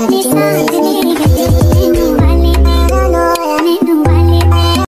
Let me find